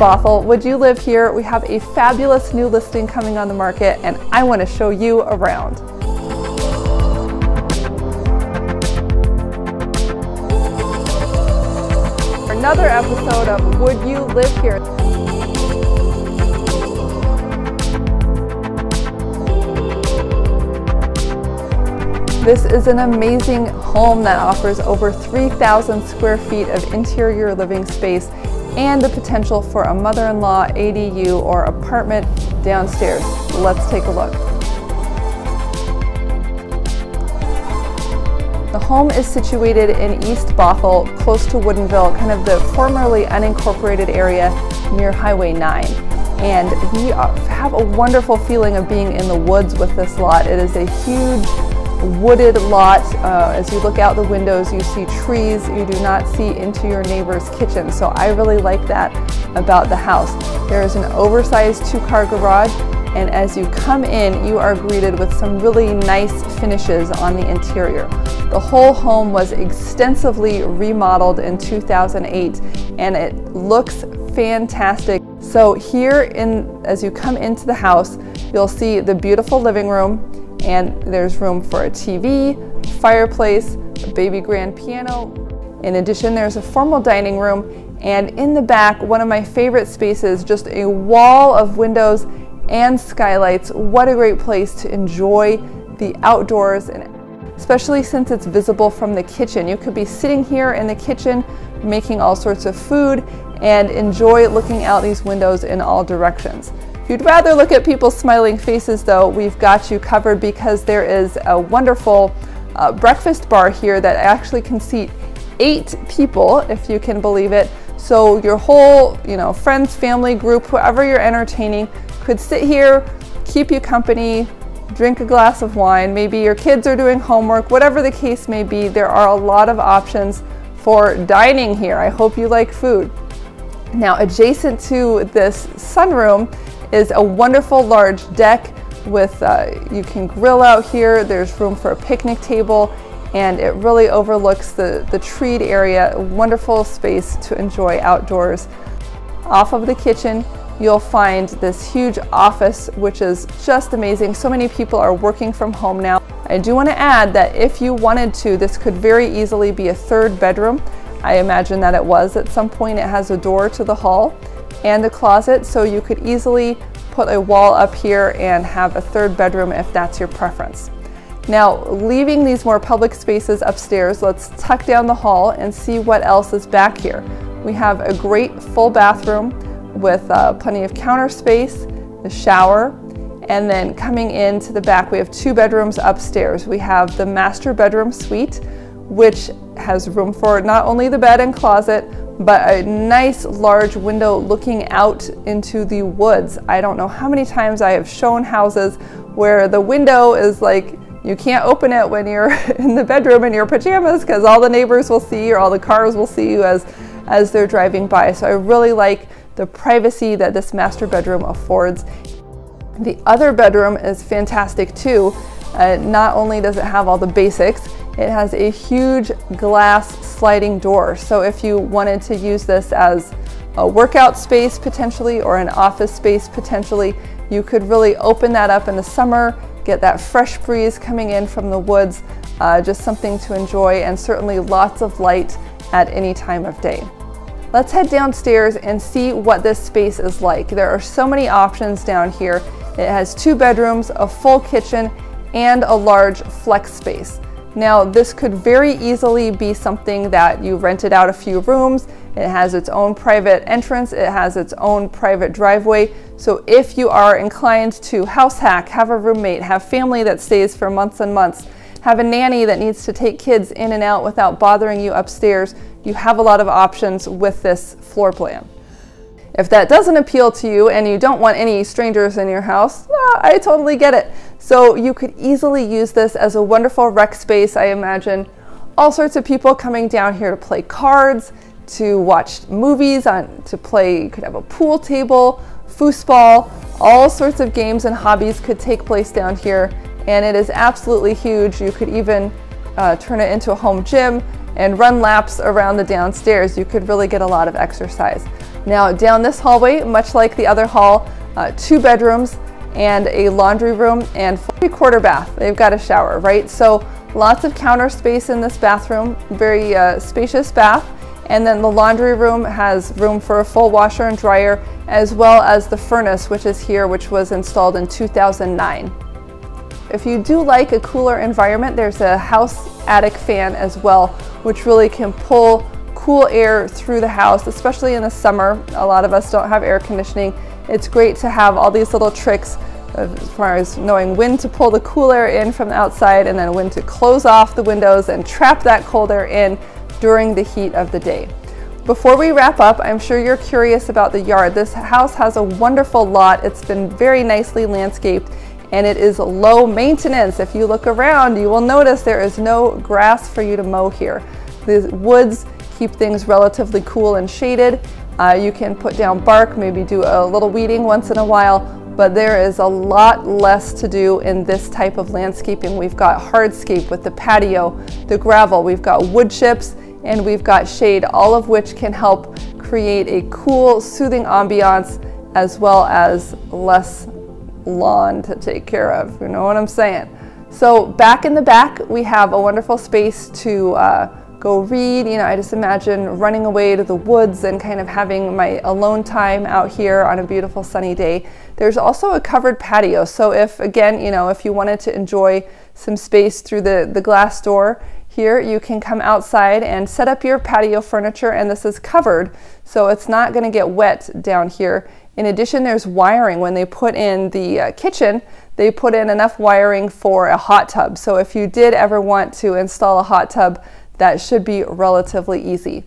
Bothell. Would you live here? We have a fabulous new listing coming on the market and I want to show you around. Another episode of Would You Live Here? This is an amazing home that offers over 3,000 square feet of interior living space and the potential for a mother-in-law ADU or apartment downstairs. Let's take a look. The home is situated in East Bothell, close to Woodinville, kind of the formerly unincorporated area near Highway 9. And we have a wonderful feeling of being in the woods with this lot. It is a huge wooded lot. Uh, as you look out the windows, you see trees. You do not see into your neighbor's kitchen. So I really like that about the house. There is an oversized two-car garage and as you come in, you are greeted with some really nice finishes on the interior. The whole home was extensively remodeled in 2008 and it looks fantastic. So here in, as you come into the house, you'll see the beautiful living room and there's room for a TV, fireplace, a baby grand piano. In addition, there's a formal dining room and in the back, one of my favorite spaces, just a wall of windows and skylights. What a great place to enjoy the outdoors and especially since it's visible from the kitchen. You could be sitting here in the kitchen making all sorts of food and enjoy looking out these windows in all directions. You'd rather look at people's smiling faces though, we've got you covered because there is a wonderful uh, breakfast bar here that actually can seat eight people, if you can believe it. So your whole, you know, friends, family, group, whoever you're entertaining could sit here, keep you company, drink a glass of wine. Maybe your kids are doing homework, whatever the case may be. There are a lot of options for dining here. I hope you like food. Now, adjacent to this sunroom is a wonderful large deck with, uh, you can grill out here. There's room for a picnic table and it really overlooks the, the treed area. Wonderful space to enjoy outdoors. Off of the kitchen, you'll find this huge office, which is just amazing. So many people are working from home now. I do want to add that if you wanted to, this could very easily be a third bedroom. I imagine that it was at some point. It has a door to the hall and a closet, so you could easily put a wall up here and have a third bedroom if that's your preference. Now, leaving these more public spaces upstairs, let's tuck down the hall and see what else is back here. We have a great full bathroom with uh, plenty of counter space, the shower, and then coming into the back, we have two bedrooms upstairs. We have the master bedroom suite, which has room for not only the bed and closet, but a nice large window looking out into the woods. I don't know how many times I have shown houses where the window is like you can't open it when you're in the bedroom in your pajamas because all the neighbors will see you or all the cars will see you as as they're driving by. So I really like the privacy that this master bedroom affords. The other bedroom is fantastic too. Uh, not only does it have all the basics, it has a huge glass sliding door. So if you wanted to use this as a workout space potentially or an office space potentially, you could really open that up in the summer, get that fresh breeze coming in from the woods, uh, just something to enjoy and certainly lots of light at any time of day. Let's head downstairs and see what this space is like. There are so many options down here. It has two bedrooms, a full kitchen, and a large flex space. Now this could very easily be something that you rented out a few rooms. It has its own private entrance. It has its own private driveway. So if you are inclined to house hack, have a roommate, have family that stays for months and months, have a nanny that needs to take kids in and out without bothering you upstairs, you have a lot of options with this floor plan. If that doesn't appeal to you and you don't want any strangers in your house, well, I totally get it. So you could easily use this as a wonderful rec space, I imagine. All sorts of people coming down here to play cards, to watch movies, on, to play, you could have a pool table, foosball, all sorts of games and hobbies could take place down here. And it is absolutely huge. You could even uh, turn it into a home gym and run laps around the downstairs, you could really get a lot of exercise. Now down this hallway, much like the other hall, uh, two bedrooms and a laundry room and three quarter bath. They've got a shower, right? So lots of counter space in this bathroom, very uh, spacious bath. And then the laundry room has room for a full washer and dryer, as well as the furnace, which is here, which was installed in 2009. If you do like a cooler environment, there's a house attic fan as well, which really can pull cool air through the house, especially in the summer. A lot of us don't have air conditioning. It's great to have all these little tricks as far as knowing when to pull the cool air in from the outside and then when to close off the windows and trap that cold air in during the heat of the day. Before we wrap up, I'm sure you're curious about the yard. This house has a wonderful lot. It's been very nicely landscaped and it is low maintenance. If you look around, you will notice there is no grass for you to mow here. The woods keep things relatively cool and shaded. Uh, you can put down bark, maybe do a little weeding once in a while, but there is a lot less to do in this type of landscaping. We've got hardscape with the patio, the gravel, we've got wood chips, and we've got shade, all of which can help create a cool, soothing ambiance as well as less lawn to take care of. You know what I'm saying? So back in the back, we have a wonderful space to uh, go read. You know, I just imagine running away to the woods and kind of having my alone time out here on a beautiful sunny day. There's also a covered patio. So if, again, you know, if you wanted to enjoy some space through the, the glass door here, you can come outside and set up your patio furniture and this is covered. So it's not gonna get wet down here. In addition, there's wiring. When they put in the uh, kitchen, they put in enough wiring for a hot tub. So if you did ever want to install a hot tub, that should be relatively easy.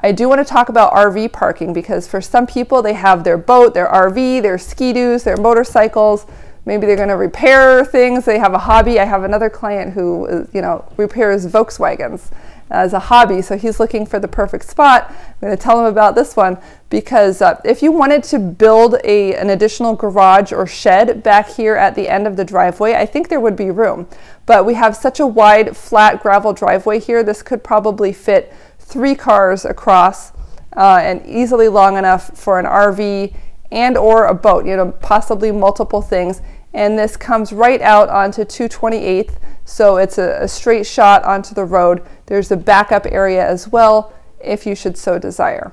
I do want to talk about RV parking because for some people they have their boat, their RV, their ski-doos, their motorcycles, maybe they're going to repair things, they have a hobby. I have another client who, you know, repairs Volkswagens as a hobby. So he's looking for the perfect spot. I'm going to tell him about this one because uh, if you wanted to build a, an additional garage or shed back here at the end of the driveway, I think there would be room. But we have such a wide, flat gravel driveway here, this could probably fit three cars across uh, and easily long enough for an RV and or a boat, you know, possibly multiple things. And this comes right out onto 228th so it's a, a straight shot onto the road. There's a backup area as well if you should so desire.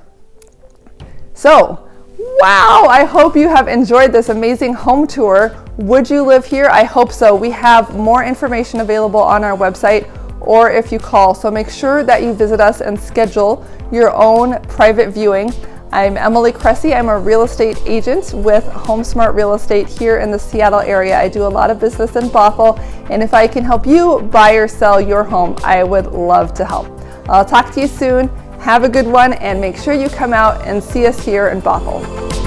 So, wow, I hope you have enjoyed this amazing home tour. Would you live here? I hope so. We have more information available on our website or if you call. So make sure that you visit us and schedule your own private viewing. I'm Emily Cressey. I'm a real estate agent with HomeSmart Real Estate here in the Seattle area. I do a lot of business in Bothell, and if I can help you buy or sell your home, I would love to help. I'll talk to you soon. Have a good one, and make sure you come out and see us here in Bothell.